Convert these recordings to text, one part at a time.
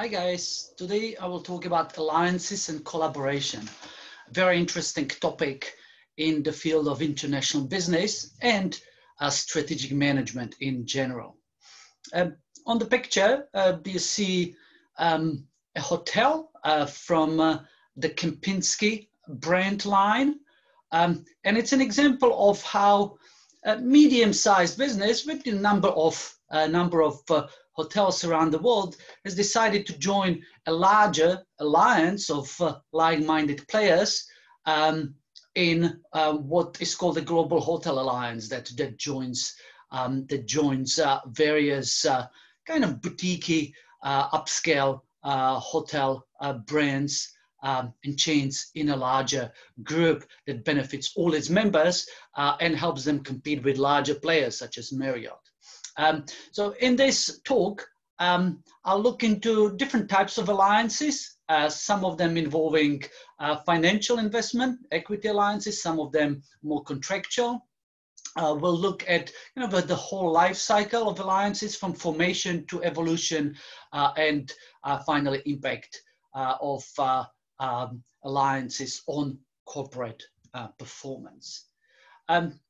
Hi guys, today I will talk about alliances and collaboration. A very interesting topic in the field of international business and uh, strategic management in general. Um, on the picture, uh, you see um, a hotel uh, from uh, the Kempinski brand line. Um, and it's an example of how a medium-sized business with the number of, uh, number of uh, hotels around the world has decided to join a larger alliance of uh, like-minded players um, in uh, what is called the Global Hotel Alliance that, that joins, um, that joins uh, various uh, kind of boutique uh, upscale uh, hotel brands um, and chains in a larger group that benefits all its members and helps them compete with larger players such as Marriott. Um, so in this talk, um, I'll look into different types of alliances, uh, some of them involving uh, financial investment, equity alliances, some of them more contractual. Uh, we'll look at you know, the, the, whole life cycle of alliances from formation to evolution uh, and uh, finally impact uh, of um, alliances on corporate performance. Um,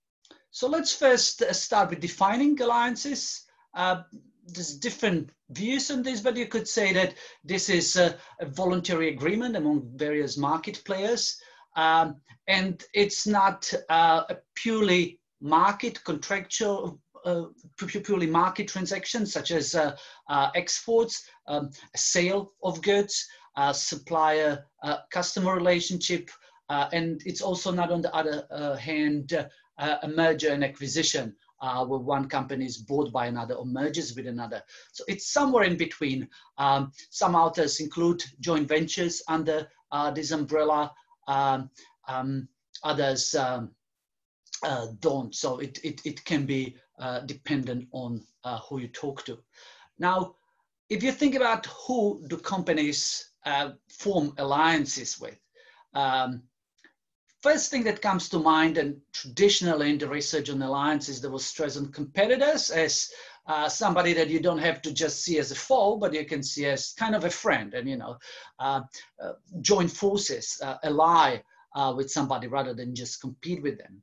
so let's first uh, start with defining alliances. Uh, there's different views on this, but you could say that this is a, a voluntary agreement among various market players. Um, and it's not uh, a purely market contractual, uh, purely market transactions such as uh, uh, exports, um, sale of goods, supplier customer relationship, and it's also not on the other hand uh, a merger and acquisition uh, where one company is bought by another or merges with another. So it's somewhere in between. Um, some authors include joint ventures under uh, this umbrella. Um, um, others um, uh, don't. So it, it, it can be uh, dependent on uh, who you talk to. Now, if you think about who do companies form alliances with, um, First thing that comes to mind, and traditionally in the research on alliances, there was stress on competitors as uh, somebody that you don't have to just see as a foe, but you can see as kind of a friend and, you know, uh, uh, join forces, uh, ally uh, with somebody rather than just compete with them.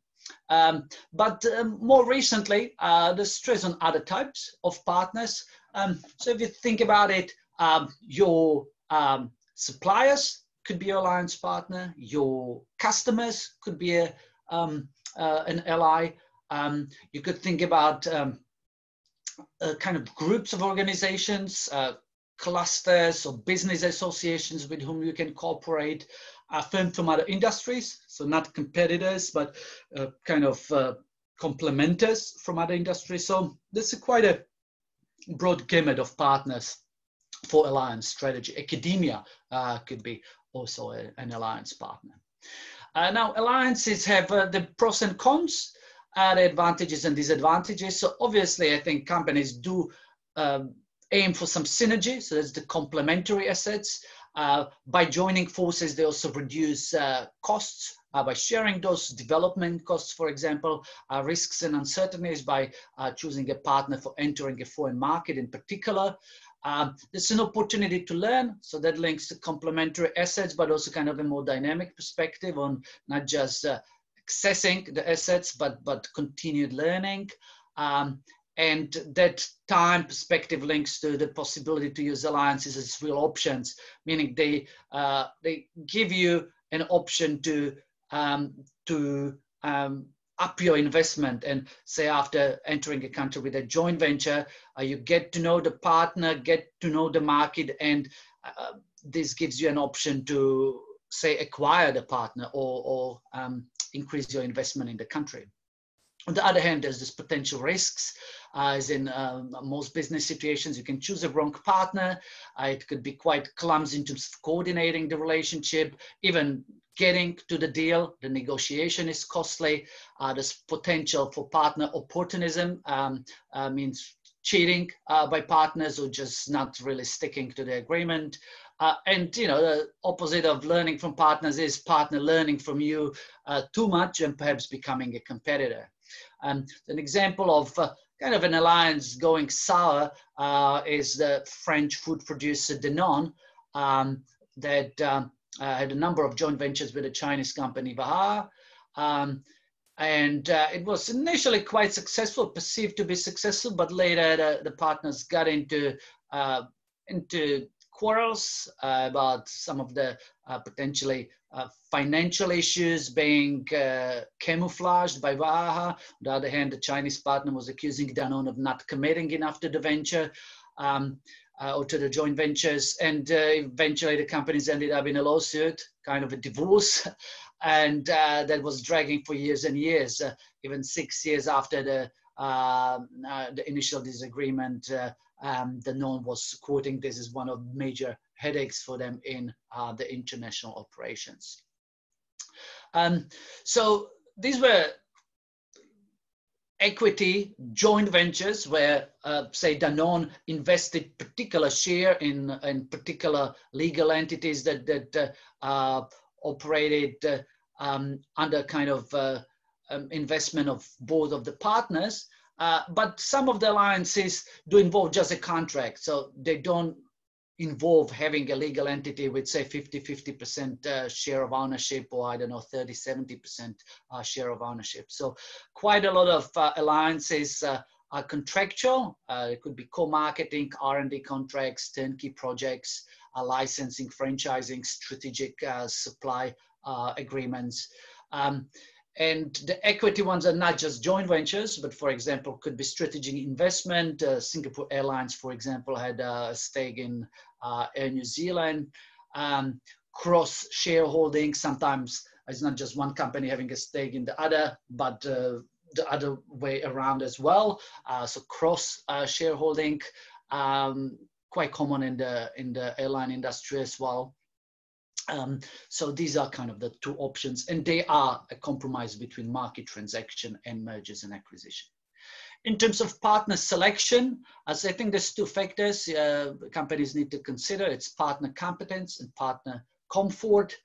Um, but um, more recently, uh, the stress on other types of partners. Um, so if you think about it, um, your um, suppliers could be your alliance partner. Your customers could be a, um, uh, an ally. Um, you could think about um, uh, kind of groups of organizations, uh, clusters or business associations with whom you can cooperate, uh, firms from other industries, so not competitors, but uh, kind of uh, complementers from other industries. So this is quite a broad gamut of partners for alliance strategy. Academia uh, could be also a, an alliance partner. Uh, now, alliances have uh, the pros and cons, uh, the advantages and disadvantages. So obviously, I think companies do um, aim for some synergy. So that's the complementary assets. Uh, by joining forces, they also reduce uh, costs uh, by sharing those development costs, for example, uh, risks and uncertainties by uh, choosing a partner for entering a foreign market in particular. Um, an opportunity to learn. So that links to complementary assets, but also kind of a more dynamic perspective on not just uh, accessing the assets, but, but continued learning. Um, and that time perspective links to the possibility to use alliances as real options, meaning they, uh, they give you an option to, um, to um, up your investment and say after entering a country with a joint venture uh, you get to know the partner get to know the market and uh, this gives you an option to say acquire the partner or, or um, increase your investment in the country on the other hand, there's this potential risks, uh, as in um, most business situations, you can choose a wrong partner. Uh, it could be quite clumsy in terms of coordinating the relationship, even getting to the deal. The negotiation is costly. Uh, there's potential for partner opportunism, um, uh, means cheating uh, by partners or just not really sticking to the agreement. Uh, and you know the opposite of learning from partners is partner learning from you uh, too much and perhaps becoming a competitor. Um, an example of uh, kind of an alliance going sour is the French food producer Danone um, that um, uh, had a number of joint ventures with a Chinese company, Wahaha. Um, and uh, it was initially quite successful, perceived to be successful, but later the, the partners got into uh, into quarrels uh, about some of the uh, potentially uh, financial issues being uh, camouflaged by Wahaha. On the other hand, the Chinese partner was accusing Danone of not committing enough to the venture. Um, uh, or to the joint ventures. And uh, eventually the companies ended up in a lawsuit, kind of a divorce. and uh, that was dragging for years and years, uh, even six years after the, um, uh, the initial disagreement. Uh, um, Danone was quoting this as one of major headaches for them in the international operations. Um, so these were equity joint ventures where, uh, say, Danone invested particular share in, in particular legal entities that, that uh, uh, operated uh, um, under kind of uh, um, investment of both of the partners. Uh, but some of the alliances do involve just a contract, so they don't involve having a legal entity with say 50 50% uh, share of ownership or i don't know 30 70% uh, share of ownership. So quite a lot of uh, alliances uh, are contractual. Uh, it could be co-marketing r&d contracts turnkey projects uh, licensing franchising strategic supply agreements. Um, and the equity ones are not just joint ventures, but for example, could be strategic investment. Uh, Singapore Airlines, for example, had a stake in uh, Air New Zealand. Um, cross shareholding, sometimes it's not just one company having a stake in the other, but uh, the other way around as well. Uh, so cross uh, shareholding, um, quite common in the in the airline industry as well. Um, so these are kind of the two options, and they are a compromise between market transaction and mergers and acquisition. In terms of partner selection, as I think there's two factors uh, companies need to consider. It's partner competence and partner comfort.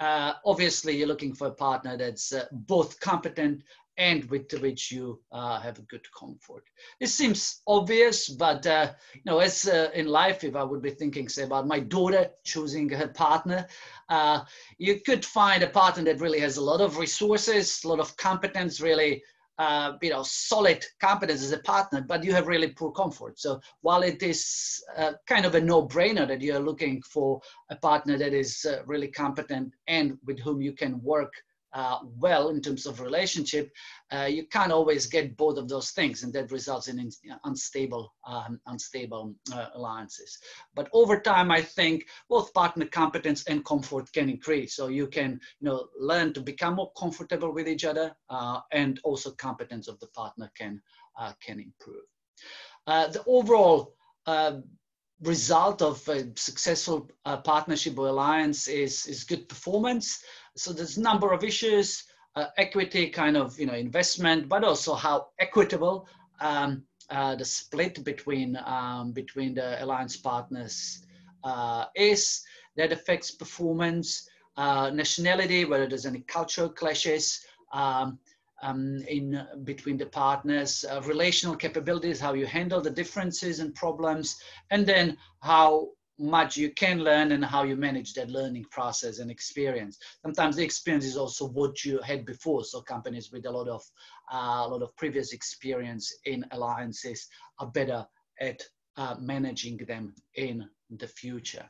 Uh, obviously, you're looking for a partner that's uh, both competent and with which you uh, have a good comfort. This seems obvious, but uh, you know, as uh, in life, if I would be thinking, say, about my daughter choosing her partner, uh, you could find a partner that really has a lot of resources, a lot of competence, really, uh, you know, solid competence as a partner, but you have really poor comfort. So while it is uh, kind of a no-brainer that you're looking for a partner that is really competent and with whom you can work uh, well in terms of relationship, uh, you can't always get both of those things, and that results in unstable, um, unstable uh, alliances. But over time, I think both partner competence and comfort can increase. So you can, you know, learn to become more comfortable with each other, uh, and also competence of the partner can uh, can improve. The overall result of a successful partnership or alliance is, is good performance. So there's a number of issues, uh, equity kind of, you know, investment, but also how equitable um, uh, the split between, um, between the alliance partners uh, is. That affects performance, uh, nationality, whether there's any cultural clashes, um, um, in between the partners, uh, relational capabilities, how you handle the differences and problems, and then how much you can learn and how you manage that learning process and experience. Sometimes the experience is also what you had before. So companies with a lot of uh, a lot of previous experience in alliances are better at uh, managing them in the future.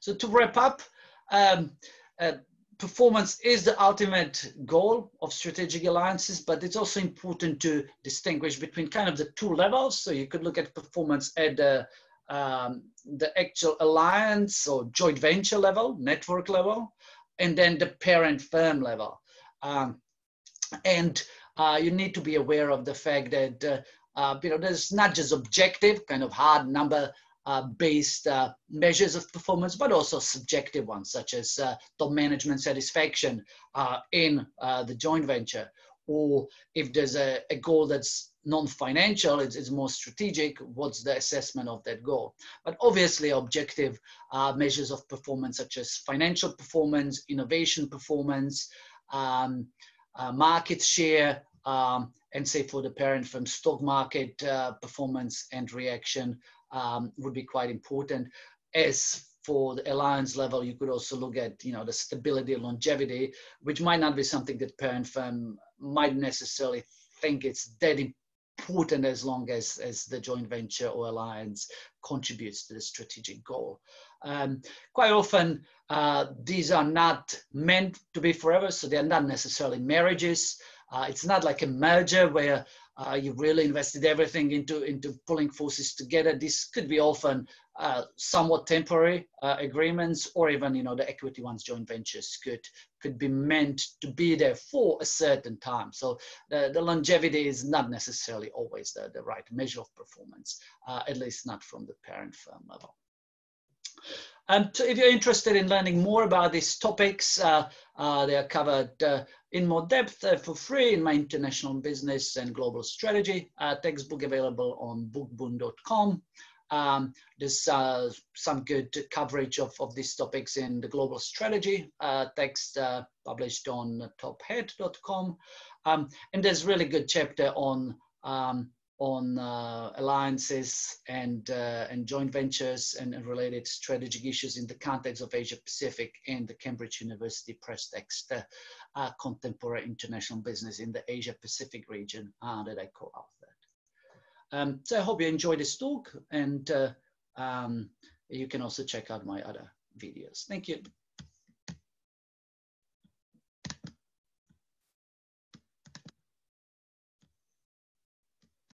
So to wrap up, um, uh, performance is the ultimate goal of strategic alliances, but it's also important to distinguish between kind of the two levels. So you could look at performance at the um, the actual alliance or joint venture level, network level, and then the parent firm level. Um, and uh, you need to be aware of the fact that uh, uh, you know there's not just objective kind of hard number uh, based uh, measures of performance, but also subjective ones, such as uh, top management satisfaction uh, in uh, the joint venture. Or if there's a, a goal that's non-financial, it's, it's, more strategic, what's the assessment of that goal? But obviously objective uh, measures of performance, such as financial performance, innovation performance, um, market share, um, and say for the parent firm stock market uh, performance and reaction um, would be quite important. As for the alliance level, you could also look at you know the stability, longevity, which might not be something that parent firm might necessarily think it's that important as long as as the joint venture or alliance contributes to the strategic goal. Um, quite often, uh, these are not meant to be forever, so they're not necessarily marriages. Uh, it's not like a merger where uh, you really invested everything into, into pulling forces together. This could be often uh, somewhat temporary uh, agreements or even, you know, the equity ones joint ventures could, could be meant to be there for a certain time. So the, the longevity is not necessarily always the, the right measure of performance, uh, at least not from the parent firm level. Um, so if you're interested in learning more about these topics, uh, uh, they are covered uh, in more depth uh, for free in my international business and global strategy uh, textbook available on bookboon.com. Um, there's uh, some good coverage of, of these topics in the global strategy text published on tophat.com. Um, and there's really good chapter on um, on uh, alliances and uh, and joint ventures and, related strategic issues in the context of Asia Pacific and the Cambridge University press text uh, uh contemporary international business in the Asia Pacific region uh, that I co-authored. Um, so I hope you enjoyed this talk and uh, um, you can also check out my other videos. Thank you.